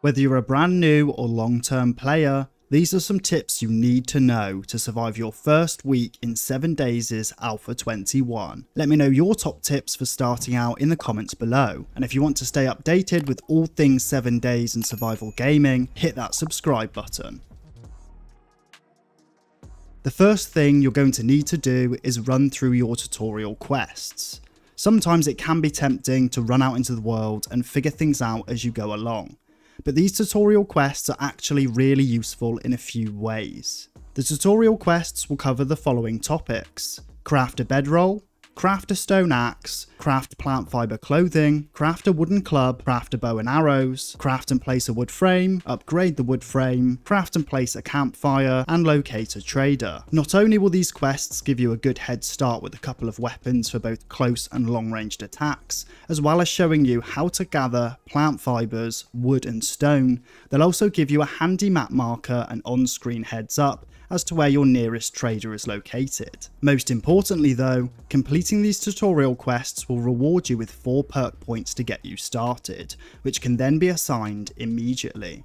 Whether you're a brand new or long term player, these are some tips you need to know to survive your first week in 7 Days' Alpha 21. Let me know your top tips for starting out in the comments below, and if you want to stay updated with all things 7 Days and survival gaming, hit that subscribe button. The first thing you're going to need to do is run through your tutorial quests. Sometimes it can be tempting to run out into the world and figure things out as you go along but these tutorial quests are actually really useful in a few ways. The tutorial quests will cover the following topics. Craft a bedroll, craft a stone axe, craft plant fiber clothing, craft a wooden club, craft a bow and arrows, craft and place a wood frame, upgrade the wood frame, craft and place a campfire, and locate a trader. Not only will these quests give you a good head start with a couple of weapons for both close and long ranged attacks, as well as showing you how to gather plant fibers, wood and stone, they'll also give you a handy map marker and on-screen heads up as to where your nearest trader is located. Most importantly though, completing these tutorial quests will reward you with 4 perk points to get you started, which can then be assigned immediately.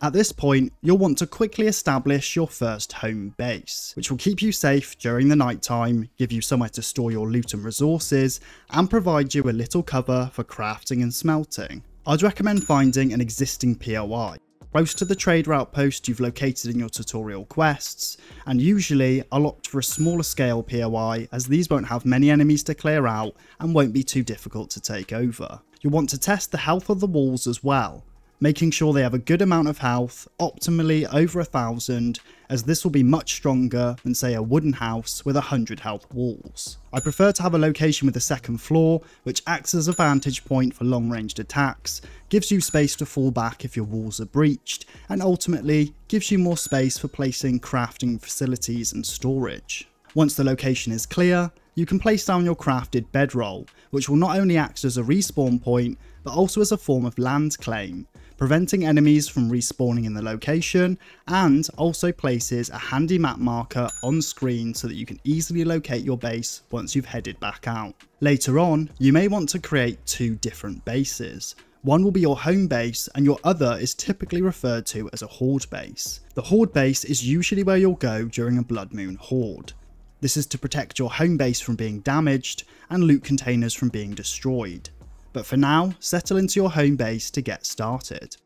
At this point, you'll want to quickly establish your first home base, which will keep you safe during the night time, give you somewhere to store your loot and resources, and provide you a little cover for crafting and smelting. I'd recommend finding an existing POI, close to the trader outpost you've located in your tutorial quests, and usually I'll opt for a smaller scale POI as these won't have many enemies to clear out and won't be too difficult to take over. You'll want to test the health of the walls as well, making sure they have a good amount of health, optimally over a thousand, as this will be much stronger than say a wooden house with 100 health walls. I prefer to have a location with a second floor, which acts as a vantage point for long ranged attacks, gives you space to fall back if your walls are breached, and ultimately gives you more space for placing crafting facilities and storage. Once the location is clear, you can place down your crafted bedroll, which will not only act as a respawn point, but also as a form of land claim, preventing enemies from respawning in the location, and also places a handy map marker on screen so that you can easily locate your base once you've headed back out. Later on, you may want to create two different bases. One will be your home base and your other is typically referred to as a horde base. The horde base is usually where you'll go during a blood moon horde. This is to protect your home base from being damaged and loot containers from being destroyed but for now, settle into your home base to get started.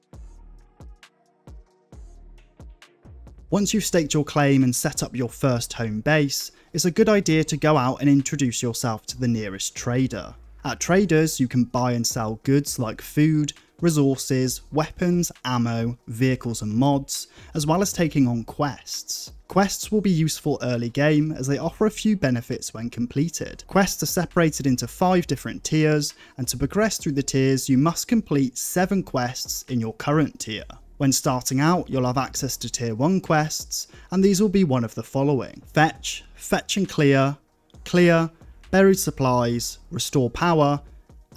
Once you've staked your claim and set up your first home base, it's a good idea to go out and introduce yourself to the nearest trader. At traders, you can buy and sell goods like food, resources, weapons, ammo, vehicles and mods, as well as taking on quests. Quests will be useful early game as they offer a few benefits when completed. Quests are separated into 5 different tiers and to progress through the tiers you must complete 7 quests in your current tier. When starting out you'll have access to tier 1 quests and these will be one of the following. Fetch, Fetch and Clear, Clear, Buried Supplies, Restore Power,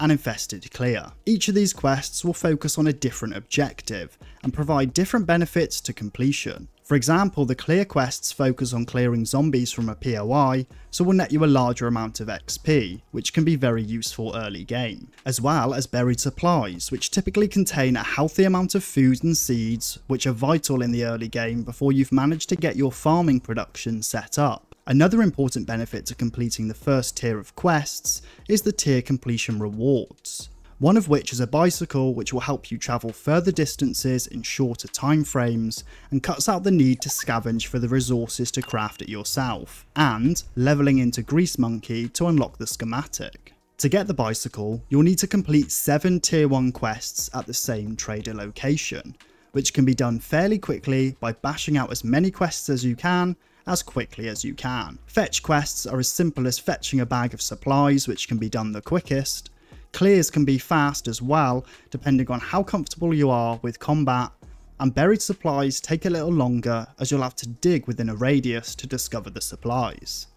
and Infested Clear. Each of these quests will focus on a different objective and provide different benefits to completion. For example, the clear quests focus on clearing zombies from a POI, so will net you a larger amount of XP, which can be very useful early game, as well as buried supplies, which typically contain a healthy amount of food and seeds, which are vital in the early game before you've managed to get your farming production set up. Another important benefit to completing the first tier of quests is the tier completion rewards, one of which is a bicycle which will help you travel further distances in shorter time frames and cuts out the need to scavenge for the resources to craft it yourself, and levelling into Grease Monkey to unlock the schematic. To get the bicycle, you'll need to complete 7 tier 1 quests at the same trader location, which can be done fairly quickly by bashing out as many quests as you can as quickly as you can. Fetch quests are as simple as fetching a bag of supplies which can be done the quickest. Clears can be fast as well, depending on how comfortable you are with combat, and buried supplies take a little longer as you'll have to dig within a radius to discover the supplies.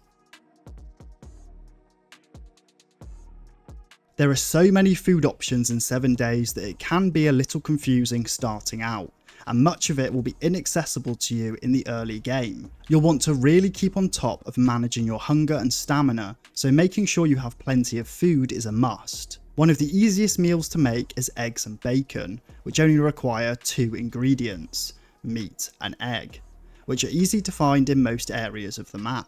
There are so many food options in 7 days that it can be a little confusing starting out and much of it will be inaccessible to you in the early game. You'll want to really keep on top of managing your hunger and stamina, so making sure you have plenty of food is a must. One of the easiest meals to make is eggs and bacon, which only require two ingredients, meat and egg, which are easy to find in most areas of the map.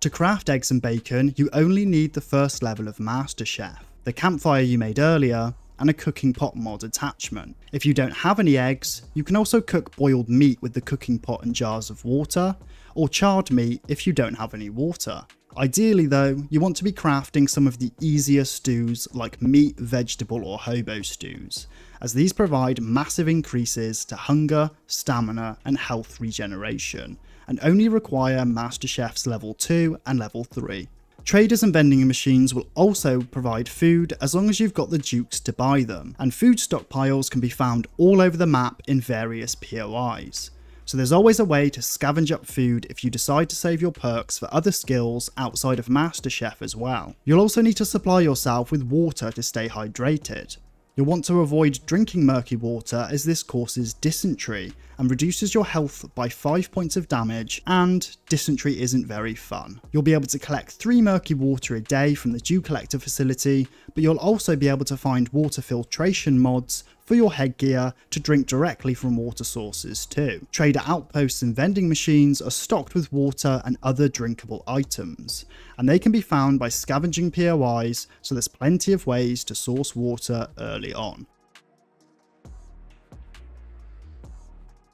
To craft eggs and bacon, you only need the first level of Master Chef, the campfire you made earlier, and a cooking pot mod attachment. If you don't have any eggs, you can also cook boiled meat with the cooking pot and jars of water, or charred meat if you don't have any water. Ideally though, you want to be crafting some of the easier stews like meat, vegetable or hobo stews, as these provide massive increases to hunger, stamina and health regeneration, and only require Master Chef's level 2 and level 3. Traders and vending machines will also provide food as long as you've got the dukes to buy them, and food stockpiles can be found all over the map in various POIs. So there's always a way to scavenge up food if you decide to save your perks for other skills outside of Master Chef as well. You'll also need to supply yourself with water to stay hydrated. You'll want to avoid drinking murky water as this causes dysentery and reduces your health by 5 points of damage and dysentery isn't very fun. You'll be able to collect 3 murky water a day from the dew collector facility, but you'll also be able to find water filtration mods for your headgear to drink directly from water sources too. Trader outposts and vending machines are stocked with water and other drinkable items, and they can be found by scavenging POIs, so there's plenty of ways to source water early on.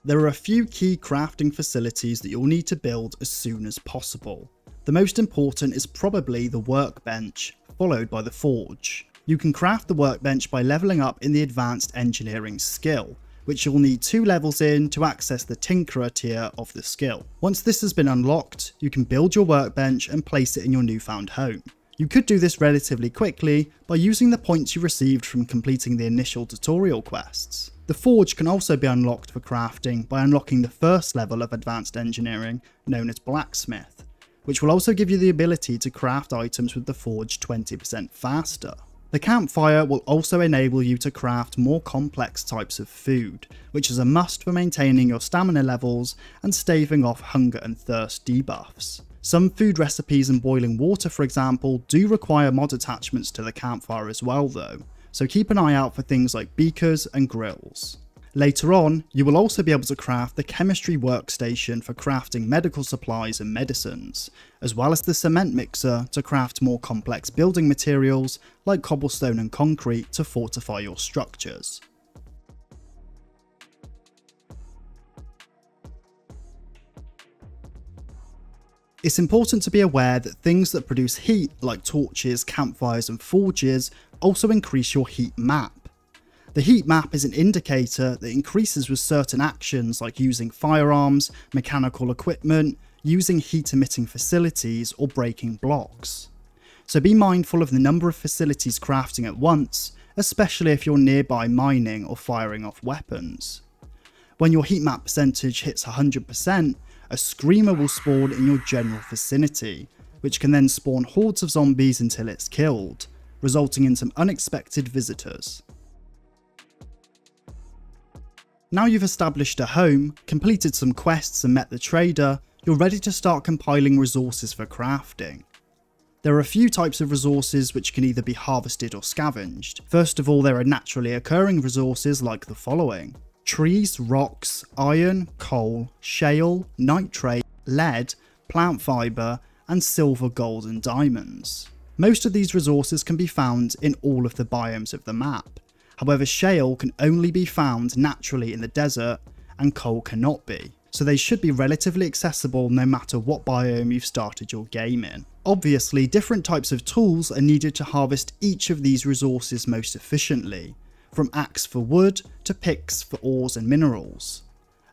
There are a few key crafting facilities that you'll need to build as soon as possible. The most important is probably the workbench, followed by the forge. You can craft the workbench by leveling up in the advanced engineering skill, which you'll need two levels in to access the Tinkerer tier of the skill. Once this has been unlocked, you can build your workbench and place it in your newfound home. You could do this relatively quickly by using the points you received from completing the initial tutorial quests. The forge can also be unlocked for crafting by unlocking the first level of advanced engineering known as blacksmith, which will also give you the ability to craft items with the forge 20% faster. The campfire will also enable you to craft more complex types of food, which is a must for maintaining your stamina levels and staving off hunger and thirst debuffs. Some food recipes and boiling water for example do require mod attachments to the campfire as well though, so keep an eye out for things like beakers and grills. Later on, you will also be able to craft the chemistry workstation for crafting medical supplies and medicines, as well as the cement mixer to craft more complex building materials like cobblestone and concrete to fortify your structures. It's important to be aware that things that produce heat like torches, campfires and forges also increase your heat map. The heat map is an indicator that increases with certain actions like using firearms, mechanical equipment, using heat emitting facilities or breaking blocks. So be mindful of the number of facilities crafting at once, especially if you're nearby mining or firing off weapons. When your heat map percentage hits 100%, a screamer will spawn in your general vicinity, which can then spawn hordes of zombies until it's killed, resulting in some unexpected visitors. Now you've established a home, completed some quests and met the trader, you're ready to start compiling resources for crafting. There are a few types of resources which can either be harvested or scavenged. First of all, there are naturally occurring resources like the following. Trees, rocks, iron, coal, shale, nitrate, lead, plant fibre, and silver, gold and diamonds. Most of these resources can be found in all of the biomes of the map, However, shale can only be found naturally in the desert and coal cannot be, so they should be relatively accessible no matter what biome you've started your game in. Obviously, different types of tools are needed to harvest each of these resources most efficiently, from axe for wood to picks for ores and minerals.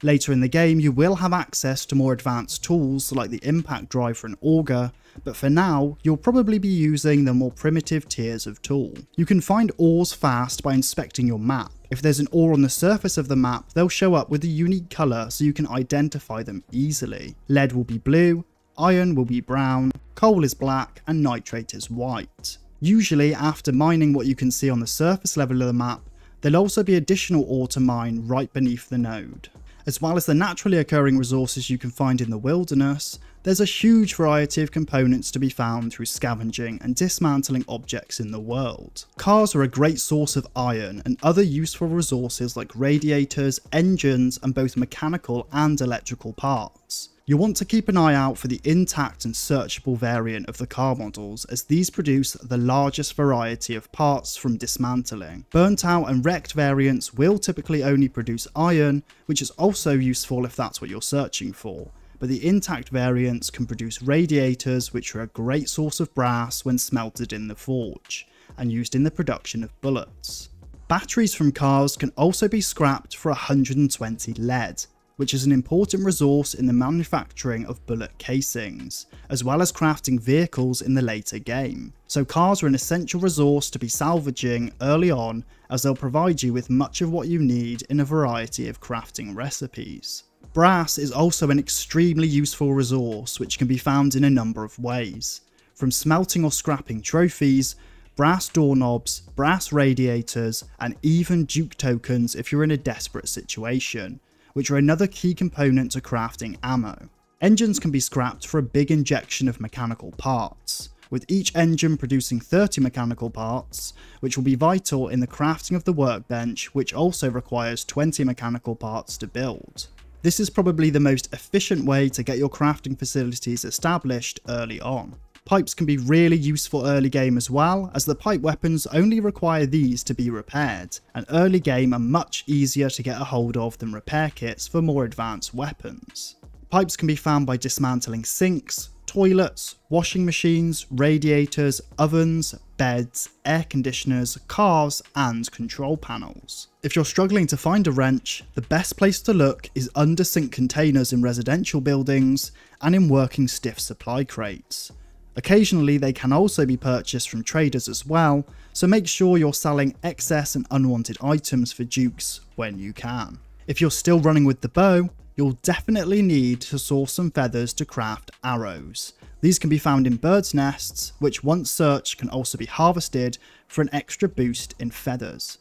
Later in the game you will have access to more advanced tools like the impact driver and auger, but for now you'll probably be using the more primitive tiers of tool. You can find ores fast by inspecting your map. If there's an ore on the surface of the map, they'll show up with a unique colour so you can identify them easily. Lead will be blue, iron will be brown, coal is black, and nitrate is white. Usually after mining what you can see on the surface level of the map, there'll also be additional ore to mine right beneath the node. As well as the naturally occurring resources you can find in the wilderness, there's a huge variety of components to be found through scavenging and dismantling objects in the world. Cars are a great source of iron and other useful resources like radiators, engines, and both mechanical and electrical parts. You'll want to keep an eye out for the intact and searchable variant of the car models as these produce the largest variety of parts from dismantling. Burnt out and wrecked variants will typically only produce iron, which is also useful if that's what you're searching for, but the intact variants can produce radiators which are a great source of brass when smelted in the forge, and used in the production of bullets. Batteries from cars can also be scrapped for 120 lead, which is an important resource in the manufacturing of bullet casings, as well as crafting vehicles in the later game. So cars are an essential resource to be salvaging early on as they'll provide you with much of what you need in a variety of crafting recipes. Brass is also an extremely useful resource which can be found in a number of ways, from smelting or scrapping trophies, brass doorknobs, brass radiators, and even duke tokens if you're in a desperate situation, which are another key component to crafting ammo. Engines can be scrapped for a big injection of mechanical parts, with each engine producing 30 mechanical parts, which will be vital in the crafting of the workbench, which also requires 20 mechanical parts to build. This is probably the most efficient way to get your crafting facilities established early on. Pipes can be really useful early game as well, as the pipe weapons only require these to be repaired, and early game are much easier to get a hold of than repair kits for more advanced weapons. Pipes can be found by dismantling sinks, toilets, washing machines, radiators, ovens, beds, air conditioners, cars, and control panels. If you're struggling to find a wrench, the best place to look is under sink containers in residential buildings and in working stiff supply crates. Occasionally they can also be purchased from traders as well, so make sure you're selling excess and unwanted items for dukes when you can. If you're still running with the bow, you'll definitely need to source some feathers to craft arrows. These can be found in birds' nests, which once searched can also be harvested for an extra boost in feathers.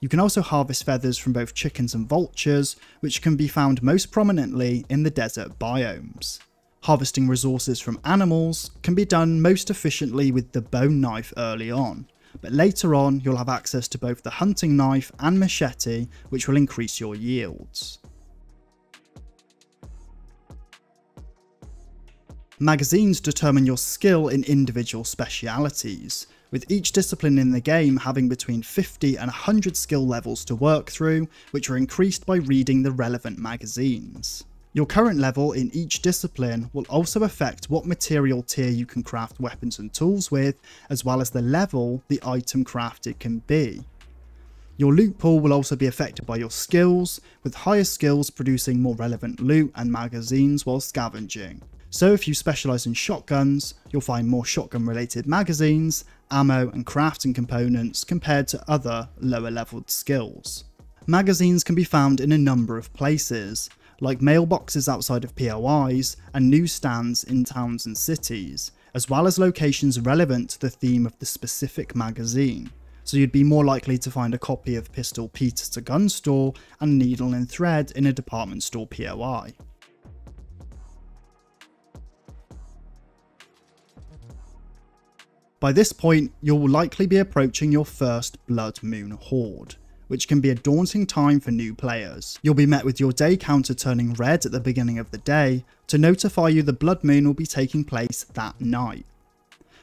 You can also harvest feathers from both chickens and vultures, which can be found most prominently in the desert biomes. Harvesting resources from animals can be done most efficiently with the bone knife early on, but later on you'll have access to both the hunting knife and machete which will increase your yields. Magazines determine your skill in individual specialities, with each discipline in the game having between 50 and 100 skill levels to work through, which are increased by reading the relevant magazines. Your current level in each discipline will also affect what material tier you can craft weapons and tools with, as well as the level the item crafted can be. Your loot pool will also be affected by your skills, with higher skills producing more relevant loot and magazines while scavenging. So if you specialise in shotguns, you'll find more shotgun related magazines, ammo and crafting components compared to other lower leveled skills. Magazines can be found in a number of places, like mailboxes outside of POIs and newsstands in towns and cities, as well as locations relevant to the theme of the specific magazine. So you'd be more likely to find a copy of Pistol Pete's at a gun store and Needle and Thread in a department store POI. By this point, you'll likely be approaching your first Blood Moon Horde which can be a daunting time for new players. You'll be met with your day counter turning red at the beginning of the day to notify you the blood moon will be taking place that night.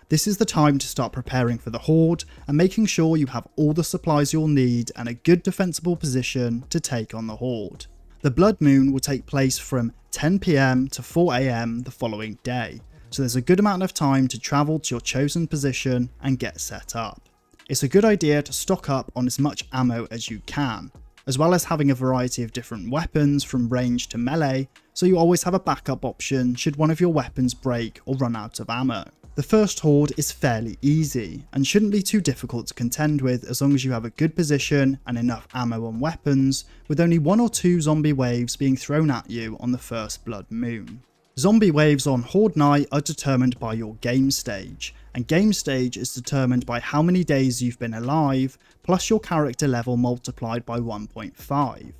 This is the time to start preparing for the horde and making sure you have all the supplies you'll need and a good defensible position to take on the horde. The blood moon will take place from 10pm to 4am the following day, so there's a good amount of time to travel to your chosen position and get set up it's a good idea to stock up on as much ammo as you can, as well as having a variety of different weapons from range to melee, so you always have a backup option should one of your weapons break or run out of ammo. The first horde is fairly easy, and shouldn't be too difficult to contend with as long as you have a good position and enough ammo and weapons, with only one or two zombie waves being thrown at you on the first blood moon. Zombie waves on Horde Night are determined by your game stage, and game stage is determined by how many days you've been alive, plus your character level multiplied by 1.5.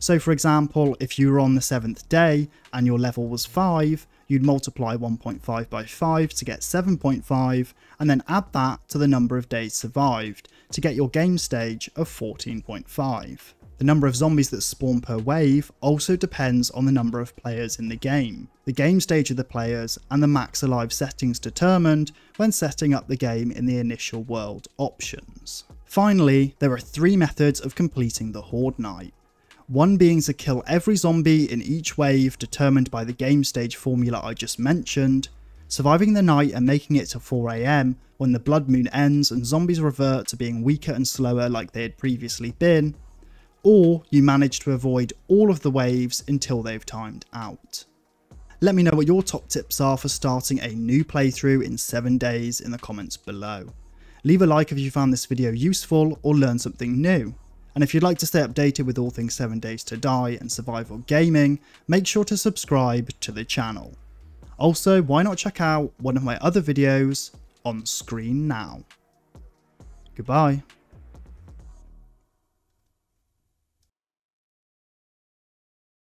So for example, if you were on the 7th day and your level was 5, you'd multiply 1.5 by 5 to get 7.5 and then add that to the number of days survived to get your game stage of 14.5. The number of zombies that spawn per wave also depends on the number of players in the game, the game stage of the players, and the max alive settings determined when setting up the game in the initial world options. Finally, there are three methods of completing the Horde Night. One being to kill every zombie in each wave determined by the game stage formula I just mentioned, surviving the night and making it to 4am when the blood moon ends and zombies revert to being weaker and slower like they had previously been, or you manage to avoid all of the waves until they've timed out. Let me know what your top tips are for starting a new playthrough in 7 days in the comments below. Leave a like if you found this video useful or learned something new. And if you'd like to stay updated with all things 7 Days to Die and survival gaming, make sure to subscribe to the channel. Also, why not check out one of my other videos on screen now. Goodbye.